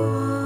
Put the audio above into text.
Oh.